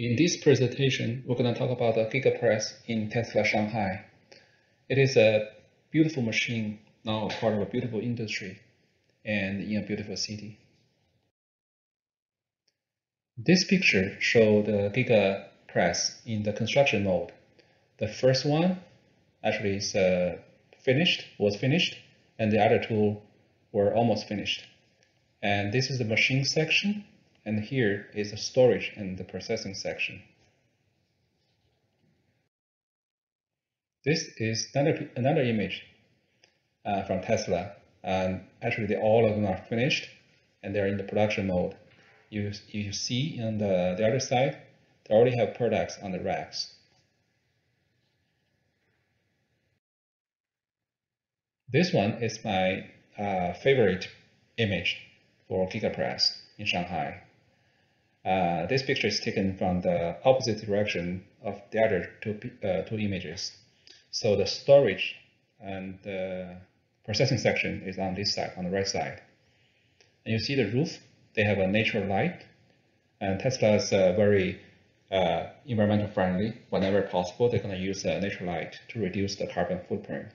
In this presentation, we're going to talk about the GigaPress in Tesla Shanghai. It is a beautiful machine, now part of a beautiful industry and in a beautiful city. This picture shows the GigaPress in the construction mode. The first one actually is uh, finished, was finished, and the other two were almost finished. And this is the machine section, and here is the storage and the processing section. This is another, another image uh, from Tesla. And actually, they, all of them are finished and they're in the production mode. You, you see on the, the other side, they already have products on the racks. This one is my uh, favorite image for GigaPress in Shanghai. Uh, this picture is taken from the opposite direction of the other two, uh, two images. So the storage and the processing section is on this side, on the right side. And you see the roof, they have a natural light. And Tesla is uh, very uh, environmental friendly. Whenever possible, they're going to use uh, natural light to reduce the carbon footprint.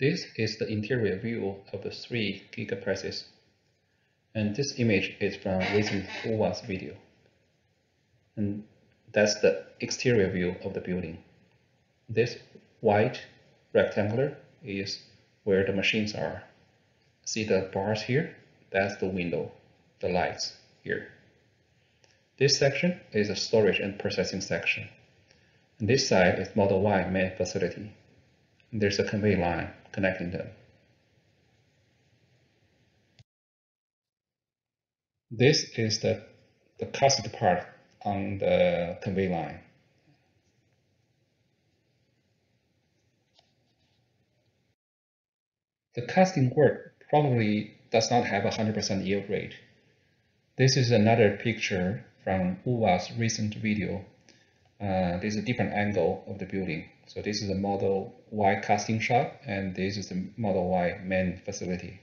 This is the interior view of the three gigapresses. And this image is from recent UWA's video. And that's the exterior view of the building. This white rectangular is where the machines are. See the bars here? That's the window, the lights here. This section is a storage and processing section. And this side is Model Y main facility. There's a convey line connecting them. This is the, the part on the convey line. The casting work probably does not have a 100% yield rate. This is another picture from UWA's recent video. Uh, this is a different angle of the building. So this is a Model Y casting shop, and this is the Model Y main facility.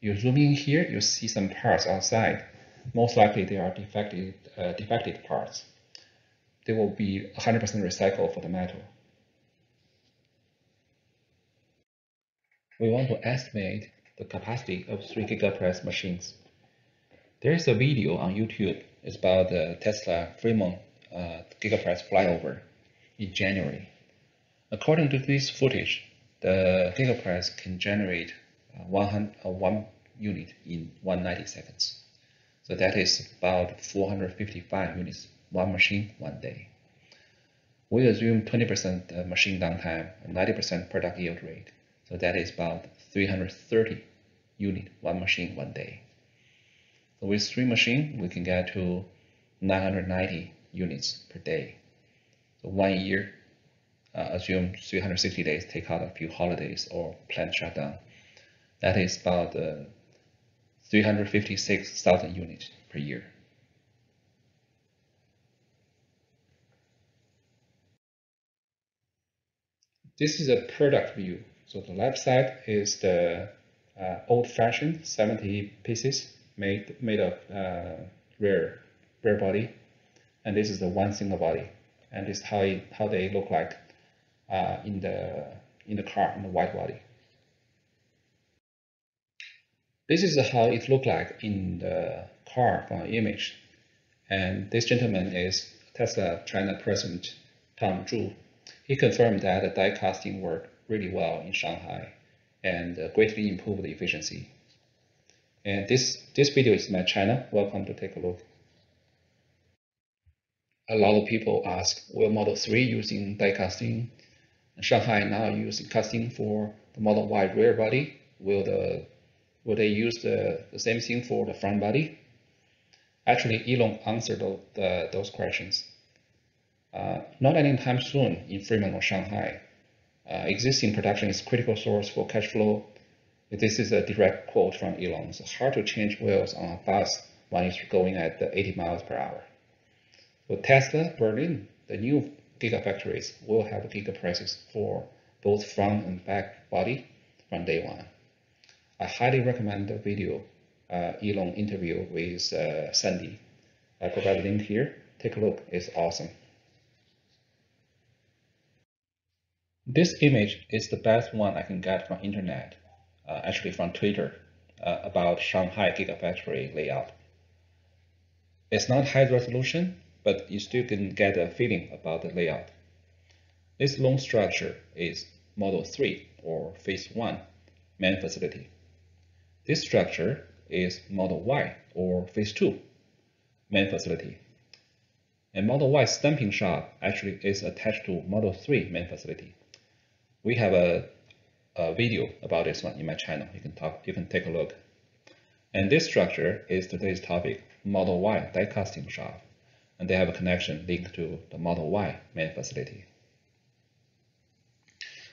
You zoom in here, you see some parts outside. Most likely they are defected, uh, defected parts. They will be 100% recycled for the metal. We want to estimate the capacity of 3 gigapress machines. There is a video on YouTube. It's about the Tesla Fremont uh, gigapress flyover in January. According to this footage, the gigapress can generate uh, 100, uh, one unit in 190 seconds. So that is about 455 units, one machine, one day. We assume 20% uh, machine downtime and 90% product yield rate. So that is about 330 unit, one machine, one day. So with three machines, we can get to 990 units per day. One year, uh, assume 360 days, take out a few holidays or plant shutdown. That is about uh, 356,000 units per year. This is a product view. So the left side is the uh, old-fashioned 70 pieces made made of uh, rear body, and this is the one single body, and this is how it, how they look like uh, in the in the car in the white body. This is how it looked like in the car from the image. And this gentleman is Tesla China President Tom Zhu. He confirmed that the die casting worked really well in Shanghai and uh, greatly improved the efficiency. And this, this video is my channel. Welcome to take a look. A lot of people ask, will Model 3 using die casting? Shanghai now using casting for the Model Y rear body. Will the Will they use the, the same thing for the front body? Actually, Elon answered those, the, those questions. Uh, not anytime soon in Fremont or Shanghai. Uh, existing production is critical source for cash flow. This is a direct quote from Elon. It's hard to change wheels on a bus when it's going at 80 miles per hour. For Tesla, Berlin, the new gigafactories will have gigapresses for both front and back body from day one. I highly recommend the video uh, Elon interview with uh, Sandy. I provide a link here. Take a look. It's awesome. This image is the best one I can get from internet, uh, actually from Twitter, uh, about Shanghai Gigafactory layout. It's not high resolution, but you still can get a feeling about the layout. This long structure is Model 3 or Phase 1 main facility. This structure is Model Y or Phase 2 main facility. And Model Y stamping shop actually is attached to Model 3 main facility we have a, a video about this one in my channel. You can talk, you can take a look. And this structure is today's topic, Model Y die casting shop. And they have a connection linked to the Model Y main facility.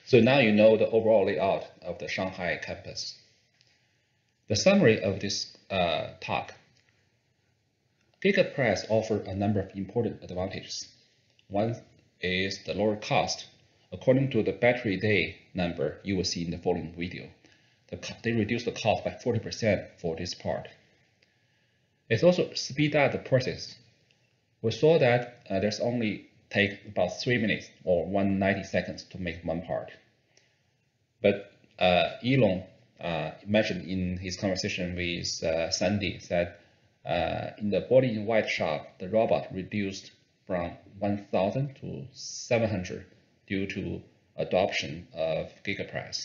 So now you know the overall layout of the Shanghai campus. The summary of this uh, talk. GigaPress offers a number of important advantages. One is the lower cost According to the battery day number you will see in the following video, the, they reduce the cost by 40% for this part. It's also speed up the process. We saw that uh, there's only take about three minutes or 190 seconds to make one part. But uh, Elon uh, mentioned in his conversation with uh, Sandy that uh, in the body in white shop, the robot reduced from 1,000 to 700 due to adoption of GigaPress.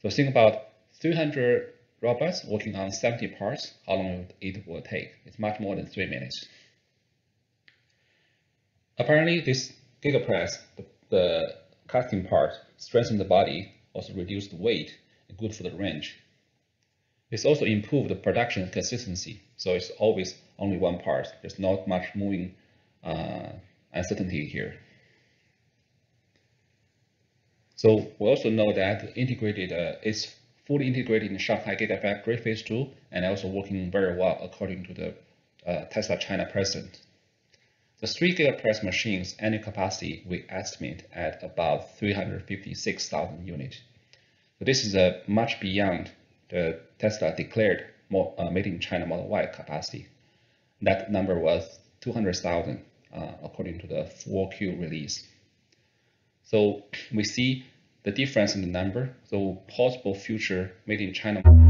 So think about 300 robots working on 70 parts, how long it will take. It's much more than three minutes. Apparently, this GigaPress, the, the casting part, strengthened the body, also reduced the weight, and good for the range. It's also improved the production consistency, so it's always only one part. There's not much moving uh, uncertainty here. So we also know that integrated uh, is fully integrated in Shanghai Gigafactory Phase 2 and also working very well according to the uh, Tesla China president. The 3 gigapress machines annual capacity we estimate at about 356,000 units. So this is uh, much beyond the Tesla declared more, uh, made in China Model Y capacity. That number was 200,000 uh, according to the 4Q release. So we see the difference in the number, so possible future made in China.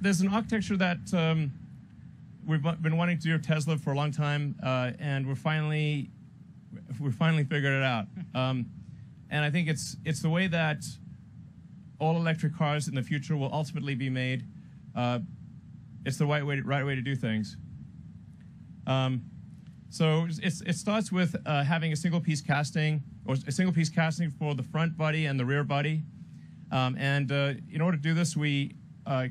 There's an architecture that um, we've been wanting to do at Tesla for a long time, uh, and we're finally we finally figured it out. Um, and I think it's it's the way that all electric cars in the future will ultimately be made. Uh, it's the right way to, right way to do things. Um, so it starts with uh, having a single piece casting, or a single piece casting for the front body and the rear body. Um, and uh, in order to do this, we uh,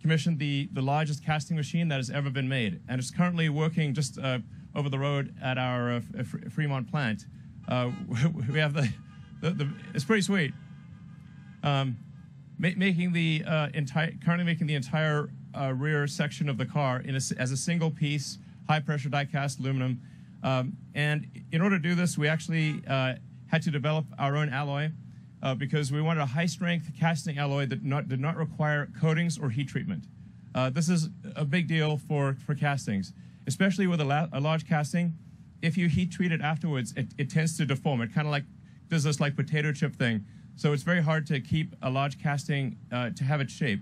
commissioned the, the largest casting machine that has ever been made, and it's currently working just uh, over the road at our uh, Fremont plant. Uh, we have the, the, the, it's pretty sweet. Um, ma making the uh, entire, currently making the entire rear section of the car in a, as a single piece high pressure die cast aluminum. Um, and in order to do this, we actually had to develop our own alloy uh, because we wanted a high strength casting alloy that not, did not require coatings or heat treatment. Uh, this is a big deal for, for castings, especially with a, la- a large casting. If you heat treat it afterwards, it, it tends to deform. It kind of like does this like potato chip thing. So it's very hard to keep a large casting uh, to have its shape.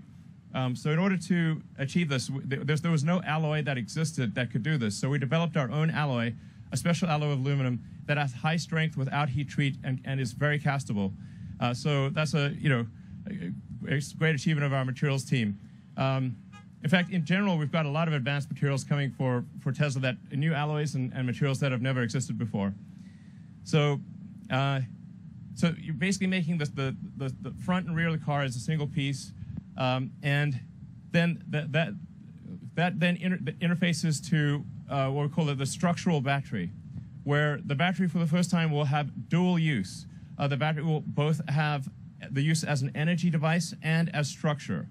Um, so in order to achieve this, there was no alloy that existed that could do this. So we developed our own alloy, a special alloy of aluminum that has high strength without heat treat and, and is very castable. Uh, so that's a you know a, great achievement of our materials team. Um, in fact, in general, we've got a lot of advanced materials coming for, for Tesla that new alloys and, and materials that have never existed before. So, uh, so you're basically making this, the, the, the front and rear of the car as a single piece, um, and then that that, that then inter interfaces to uh, what we call it the structural battery, where the battery for the first time will have dual use. The battery will both have the use as an energy device and as structure.